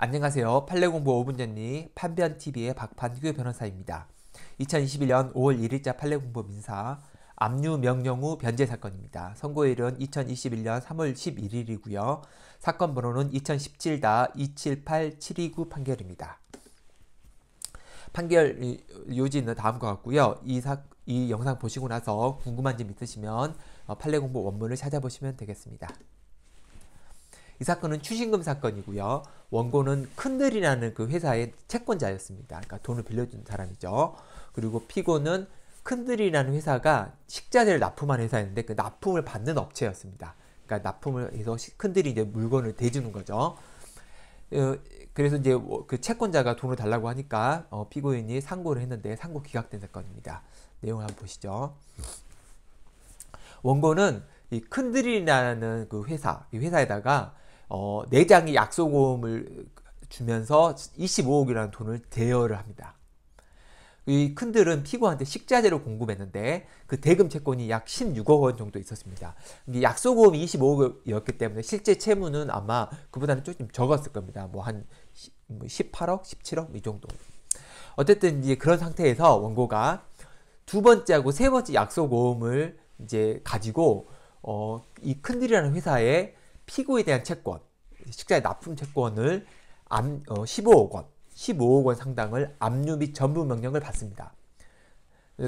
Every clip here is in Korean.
안녕하세요. 판례공부 5분 전리 판변TV의 박판규 변호사입니다. 2021년 5월 1일자 판례공부 민사 압류 명령 후 변제 사건입니다. 선고일은 2021년 3월 11일이고요. 사건 번호는 2017-278729 판결입니다. 판결 요지는 다음과 같고요. 이, 사, 이 영상 보시고 나서 궁금한 점 있으시면 어, 판례 공부 원문을 찾아보시면 되겠습니다. 이 사건은 추신금 사건이고요. 원고는 큰들이라는 그 회사의 채권자였습니다. 그러니까 돈을 빌려준 사람이죠. 그리고 피고는 큰들이라는 회사가 식자재를 납품한 회사였는데 그 납품을 받는 업체였습니다. 그러니까 납품을 해서 큰들이 이제 물건을 대주는 거죠. 어, 그래서 이제 뭐그 채권자가 돈을 달라고 하니까 어, 피고인이 상고를 했는데 상고 기각된 사건입니다. 내용을 한번 보시죠. 원고는 이 큰들이라는 그 회사, 이 회사에다가 어, 내장이 약소금을 주면서 25억이라는 돈을 대여를 합니다. 이 큰들은 피고한테 식자재를 공급했는데 그 대금 채권이 약 16억 원 정도 있었습니다. 약소금이 25억이었기 때문에 실제 채무는 아마 그보다는 조금 적었을 겁니다. 뭐 한 18억, 뭐 17억 이 정도. 어쨌든 이제 그런 상태에서 원고가 두 번째하고 세 번째 약소금을 이제 가지고 어, 이 큰들이라는 회사에 피고에 대한 채권, 식자의 납품 채권을 암, 어, 15억 원, 15억 원 상당을 압류 및 전부 명령을 받습니다.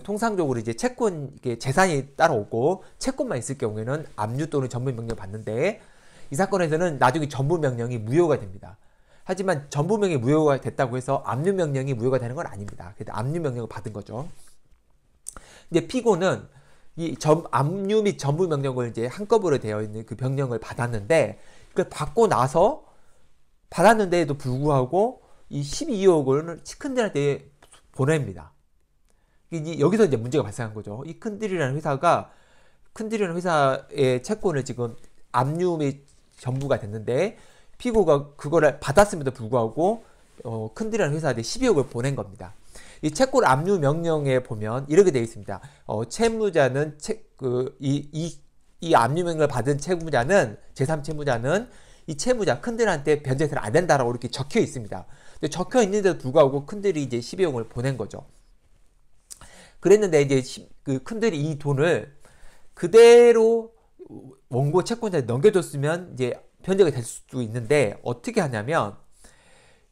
통상적으로 이제 채권 이게 재산이 따라오고 채권만 있을 경우에는 압류 또는 전부 명령을 받는데 이 사건에서는 나중에 전부 명령이 무효가 됩니다. 하지만 전부 명령이 무효가 됐다고 해서 압류 명령이 무효가 되는 건 아닙니다. 그래서 압류 명령을 받은 거죠. 근데 피고는 이 점, 압류 및 전부 명령을 이제 한꺼번에 되어 있는 그 명령을 받았는데 그 받고 나서 받았는데도 불구하고 이 12억 원을 치큰들한테 보냅니다. 이제 여기서 이제 문제가 발생한 거죠. 이 큰들이라는 회사가 큰들이라는 회사의 채권을 지금 압류 및 전부가 됐는데 피고가 그거를 받았음에도 불구하고 어, 큰들이라는 회사한테 12억을 보낸 겁니다. 이 채권 압류 명령에 보면 이렇게 되어 있습니다. 어, 채무자는 채, 그, 이, 이, 이 압류 명령을 받은 채무자는 제3채무자는 이 채무자 큰들한테 변제세를 안 된다라고 이렇게 적혀 있습니다. 적혀 있는데도 불구하고 큰들이 이제 12억을 보낸 거죠. 그랬는데 이제 그 큰들이 이 돈을 그대로 원고 채권자에 넘겨줬으면 이제 변제가 될 수도 있는데 어떻게 하냐면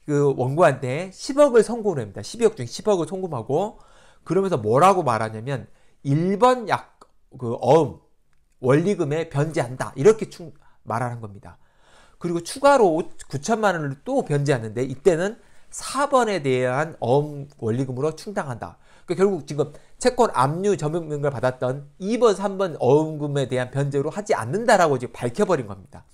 그 원고한테 10억을 선고를 합니다. 12억 중 10억을 송금하고 그러면서 뭐라고 말하냐면 1번 약, 그 어음, 원리금에 변제한다. 이렇게 충, 말하는 겁니다. 그리고 추가로 9천만 원을 또 변제하는데 이때는 4번에 대한 어음 원리금으로 충당한다. 그러니까 결국 지금 채권 압류 점유명을 받았던 2번, 3번 어음금에 대한 변제로 하지 않는다라고 지금 밝혀버린 겁니다.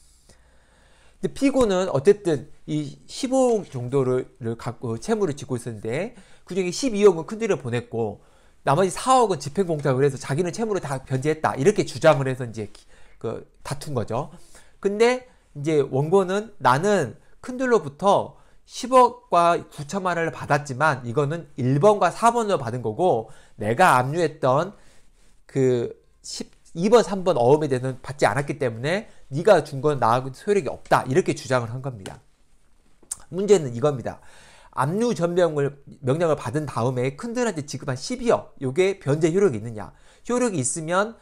근데 피고는 어쨌든 이 15억 정도를 갖고 채무를 짓고 있었는데 그중에 12억은 큰돈을 보냈고 나머지 4억은 집행공탁을 해서 자기는 채무를 다 변제했다 이렇게 주장을 해서 이제 그 다툰 거죠. 근데 이제 원고는 나는 큰들로부터 10억과 9천만 원을 받았지만 이거는 1번과 4번으로 받은 거고 내가 압류했던 그 10, 2번, 3번 어음에 대해서는 받지 않았기 때문에 네가 준 건 나하고 소력이 없다. 이렇게 주장을 한 겁니다. 문제는 이겁니다. 압류 전명을 명령을 받은 다음에 큰들한테 지급한 12억 요게 변제 효력이 있느냐? 효력이 있으면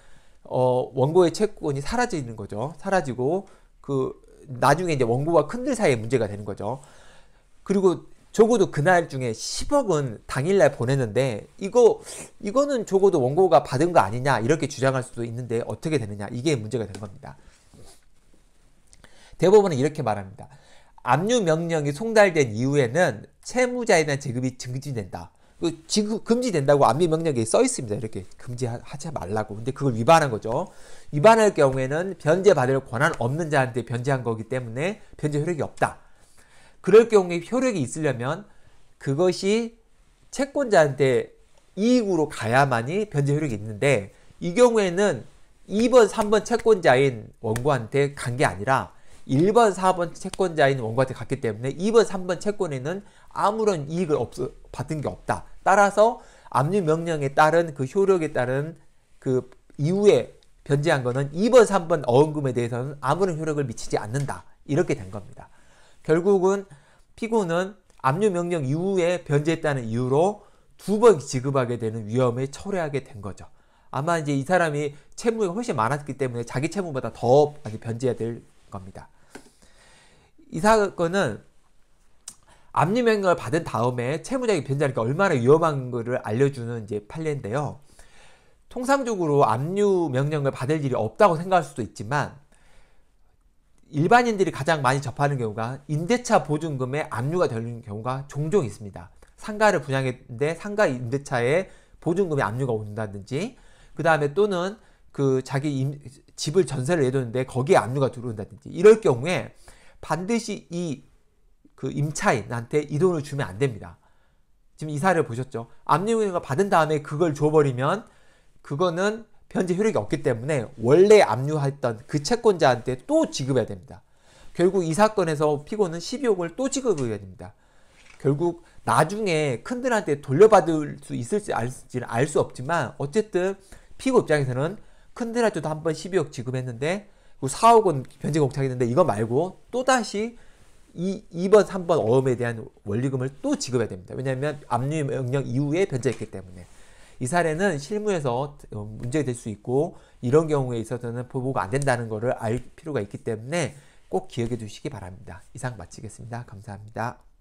어, 원고의 채권이 사라지는 거죠. 사라지고 그 나중에 이제 원고와 큰들 사이에 문제가 되는 거죠. 그리고 적어도 그날 중에 10억은 당일날 보냈는데 이거 이거는 적어도 원고가 받은 거 아니냐 이렇게 주장할 수도 있는데 어떻게 되느냐 이게 문제가 된 겁니다. 대법원은 이렇게 말합니다. 압류 명령이 송달된 이후에는 채무자에 대한 제급이 금지된다. 그 지급 금지된다고 압류 명령에 써 있습니다. 이렇게 금지하지 말라고. 근데 그걸 위반한 거죠. 위반할 경우에는 변제 받을 권한 없는 자한테 변제한 거기 때문에 변제 효력이 없다. 그럴 경우에 효력이 있으려면 그것이 채권자한테 이익으로 가야만이 변제 효력이 있는데 이 경우에는 2번, 3번 채권자인 원고한테 간 게 아니라 1번, 4번 채권자인 원고한테 갔기 때문에 2번, 3번 채권에는 아무런 이익을 없, 받은 게 없다. 따라서 압류 명령에 따른 그 효력에 따른 그 이후에 변제한 거는 2번, 3번 어음금에 대해서는 아무런 효력을 미치지 않는다. 이렇게 된 겁니다. 결국은 피고는 압류 명령 이후에 변제했다는 이유로 두 번 지급하게 되는 위험에 처해하게 된 거죠. 아마 이제 이 사람이 채무가 훨씬 많았기 때문에 자기 채무보다 더 많이 변제해야 될 겁니다. 이 사건은 압류 명령을 받은 다음에 채무자에게 변제하니까 얼마나 위험한 것을 알려주는 이제 판례인데요. 통상적으로 압류 명령을 받을 일이 없다고 생각할 수도 있지만 일반인들이 가장 많이 접하는 경우가 임대차 보증금에 압류가 되는 경우가 종종 있습니다. 상가를 분양했는데 상가 임대차에 보증금에 압류가 온다든지 그 다음에 또는 그 자기 임, 집을 전세를 내뒀는데 거기에 압류가 들어온다든지 이럴 경우에 반드시 이 그 임차인한테 이 돈을 주면 안 됩니다. 지금 이 사례를 보셨죠? 압류금을 받은 다음에 그걸 줘버리면 그거는 변제 효력이 없기 때문에 원래 압류했던 그 채권자한테 또 지급해야 됩니다. 결국 이 사건에서 피고는 12억을 또 지급해야 됩니다. 결국 나중에 큰들한테 돌려받을 수 있을지 알지는 알 수 없지만 어쨌든 피고 입장에서는 큰들한테도 한 번 12억 지급했는데 4억은 변제 공탁했는데 이거 말고 또다시 이 2번, 3번 어음에 대한 원리금을 또 지급해야 됩니다. 왜냐하면 압류 명령 이후에 변제했기 때문에. 이 사례는 실무에서 어, 문제가 될 수 있고 이런 경우에 있어서는 보고가 안 된다는 것을 알 필요가 있기 때문에 꼭 기억해 두시기 바랍니다. 이상 마치겠습니다. 감사합니다.